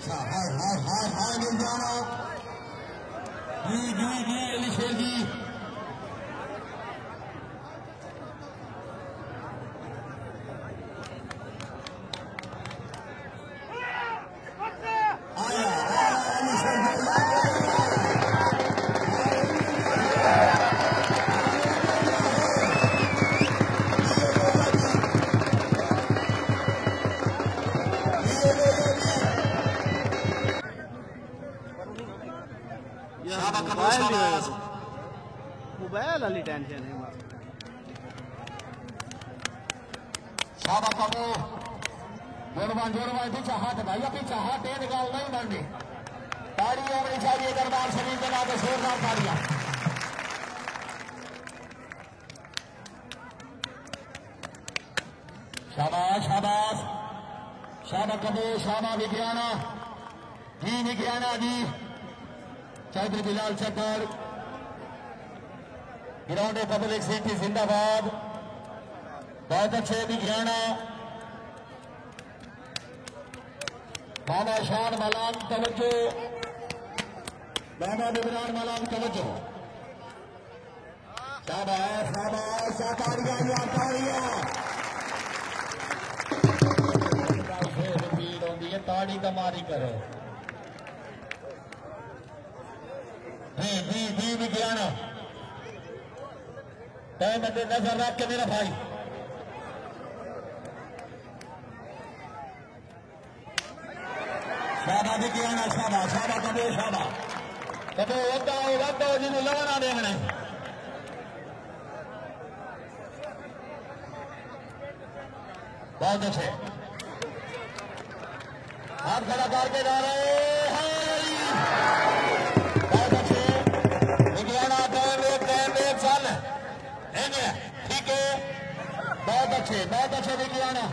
Hi, hi, hi, hi, Indiana. D, D, D, Elich Helgi. کبو شاباز mobile والی tension ہے بس شابہ کبو جوڑوان جوڑوان پیچھا ہاتھ بھائیا پیچھا ہاتھ یہ نکال نہیں بننے تاڑی ہونی چاہیے دربار شریف کے نام زوردار تاڑیاں شاباش شاباش شابہ کبو شابہ وگیانا جی وگیانا جی چودھری بلال چکر گراؤنڈ پبلک سٹی زندہ باد بہت اچھے وگیانا بابا شان ملان توجہ بابا ببران ملان توجہ شاباش شاباش تاڑیاں یا تاڑیاں تاڑی کماری کرو جی جی جی وگیانا ٹائم مدے نظر رکھ کے میرا بھائی شابا وگیانا شابا شابا کبو شابا کبو ودا ہو ودا ہو جنہوں لونا دیکھنا ہے بہت اچھے ہاتھ کھڑا کر کے جا رہے ہیں ٹھیک ہے۔ بہت اچھے بہت اچھے وگیانا